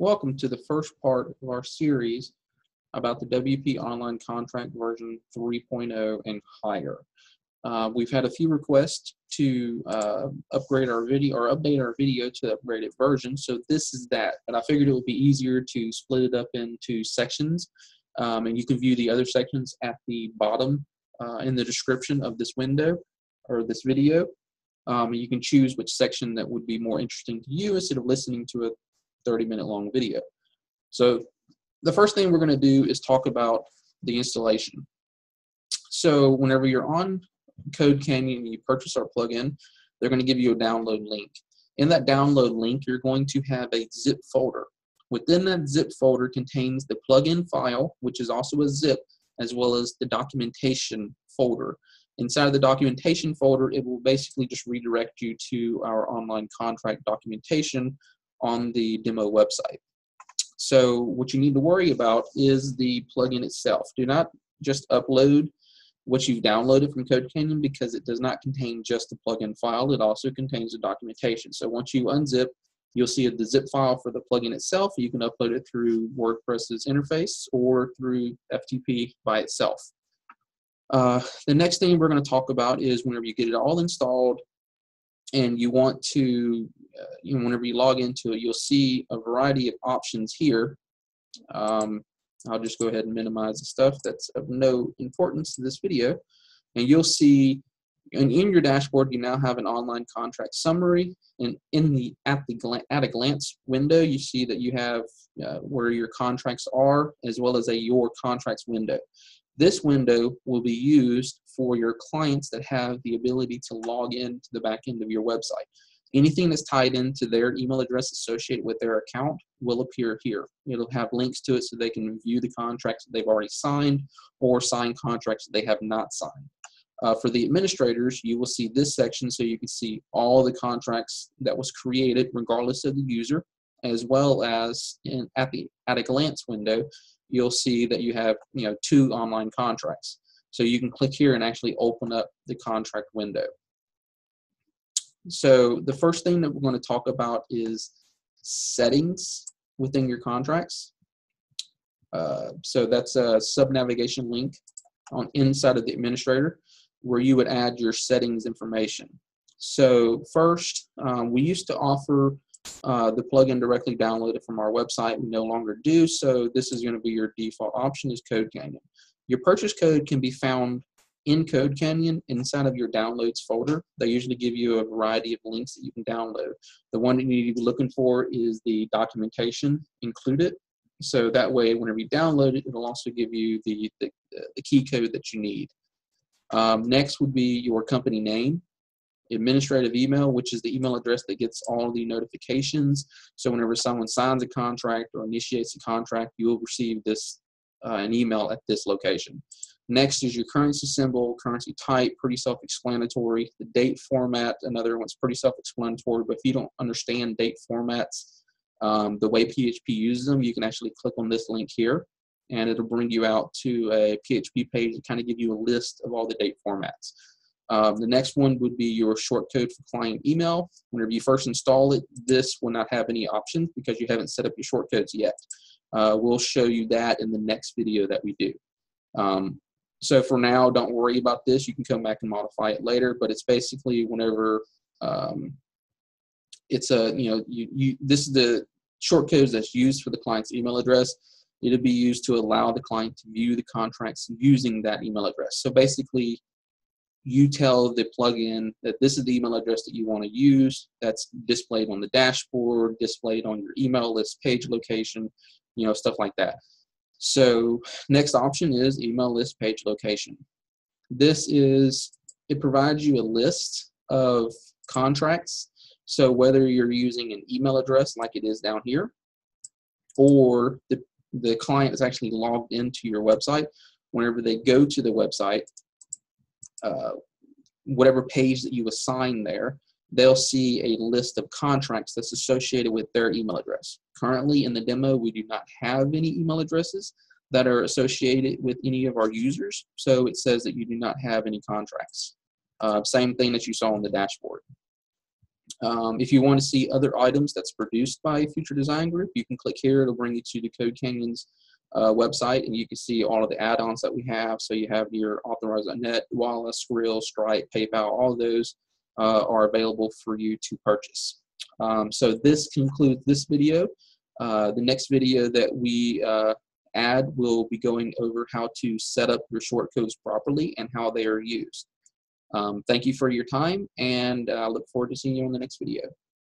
Welcome to the first part of our series about the WP Online Contract version 3.0 and higher. Uh, we've had a few requests to uh, upgrade our video or update our video to the upgraded version, so this is that. But I figured it would be easier to split it up into sections, um, and you can view the other sections at the bottom uh, in the description of this window or this video. Um, you can choose which section that would be more interesting to you instead of listening to a 30 minute long video. So the first thing we're going to do is talk about the installation. So whenever you're on Code Canyon and you purchase our plugin, they're going to give you a download link. In that download link, you're going to have a zip folder. Within that zip folder contains the plugin file, which is also a zip, as well as the documentation folder. Inside of the documentation folder, it will basically just redirect you to our online contract documentation on the demo website. So what you need to worry about is the plugin itself. Do not just upload what you've downloaded from Code Canyon because it does not contain just the plugin file. It also contains the documentation. So once you unzip, you'll see the zip file for the plugin itself. You can upload it through WordPress's interface or through FTP by itself. Uh, the next thing we're going to talk about is whenever you get it all installed and you want to, uh, you know, whenever you log into it, you'll see a variety of options here. Um, I'll just go ahead and minimize the stuff that's of no importance to this video. And you'll see and in your dashboard you now have an online contract summary and in the at the at a glance window you see that you have uh, where your contracts are as well as a your contracts window this window will be used for your clients that have the ability to log in to the back end of your website. Anything that's tied into their email address associated with their account will appear here. It'll have links to it so they can view the contracts that they've already signed or sign contracts that they have not signed. Uh, for the administrators, you will see this section so you can see all the contracts that was created regardless of the user, as well as in, at the at a glance window, you'll see that you have you know two online contracts. So you can click here and actually open up the contract window. So the first thing that we're going to talk about is settings within your contracts. Uh, so that's a sub-navigation link on inside of the administrator where you would add your settings information. So first, um, we used to offer uh, the plugin directly downloaded from our website. We no longer do, so this is going to be your default option is Code Canyon. Your purchase code can be found in Code Canyon inside of your downloads folder. They usually give you a variety of links that you can download. The one that you need to be looking for is the documentation included. So that way, whenever you download it, it'll also give you the, the, the key code that you need. Um, next would be your company name administrative email, which is the email address that gets all the notifications. So whenever someone signs a contract or initiates a contract, you will receive this uh, an email at this location. Next is your currency symbol, currency type, pretty self-explanatory. The date format, another one's pretty self-explanatory, but if you don't understand date formats, um, the way PHP uses them, you can actually click on this link here and it'll bring you out to a PHP page and kind of give you a list of all the date formats. Um, the next one would be your shortcode for client email. Whenever you first install it, this will not have any options because you haven't set up your shortcodes yet. Uh, we'll show you that in the next video that we do. Um, so for now, don't worry about this. You can come back and modify it later, but it's basically whenever um, it's a, you know, you, you, this is the shortcodes that's used for the client's email address. It'll be used to allow the client to view the contracts using that email address. So basically, you tell the plugin that this is the email address that you want to use that's displayed on the dashboard displayed on your email list page location you know stuff like that so next option is email list page location. This is it provides you a list of contracts. So whether you're using an email address like it is down here or the the client is actually logged into your website whenever they go to the website uh, whatever page that you assign there, they'll see a list of contracts that's associated with their email address. Currently in the demo, we do not have any email addresses that are associated with any of our users, so it says that you do not have any contracts. Uh, same thing that you saw on the dashboard. Um, if you want to see other items that's produced by Future Design Group, you can click here. It'll bring you to the Code Canyons uh, website, and you can see all of the add-ons that we have. So you have your Authorize.net, Wallace, Skrill, Stripe, PayPal, all those uh, are available for you to purchase. Um, so this concludes this video. Uh, the next video that we uh, add will be going over how to set up your short codes properly and how they are used. Um, thank you for your time, and I look forward to seeing you on the next video.